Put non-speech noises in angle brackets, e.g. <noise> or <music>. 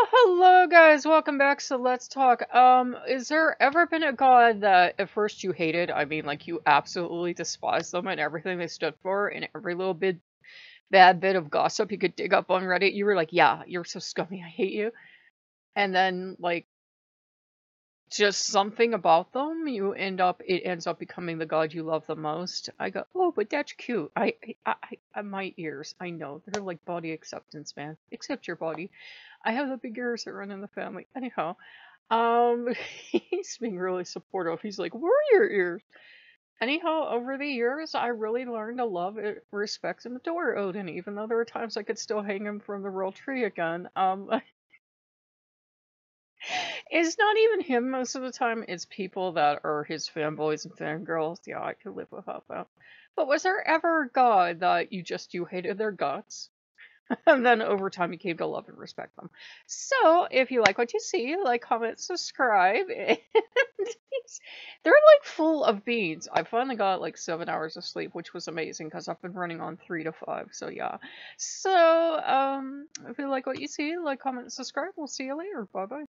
Oh, hello guys, welcome back. So let's talk. Um, is there ever been a god that at first you hated? I mean, like you absolutely despised them and everything they stood for, and every little bit bad bit of gossip you could dig up on Reddit, you were like, yeah, you're so scummy, I hate you. And then like just something about them, you end up it ends up becoming the god you love the most. I go, oh, but that's cute. I, I, I, my ears, I know they're like body acceptance, man. Accept your body. I have the big ears that run in the family. Anyhow, um, <laughs> he's being really supportive. He's like, where are your ears? Anyhow, over the years, I really learned to love, it, respect, and adore Odin, even though there are times I could still hang him from the royal tree again. Um, <laughs> It's not even him most of the time, it's people that are his fanboys and fangirls. Yeah, I could live without that. But was there ever a god that you just you hated their guts? <laughs> and then over time you came to love and respect them. So if you like what you see, like, comment, subscribe. <laughs> they're like full of beans. I finally got like seven hours of sleep, which was amazing because I've been running on three to five. So yeah. So um, if you like what you see, like, comment, subscribe. We'll see you later. Bye bye.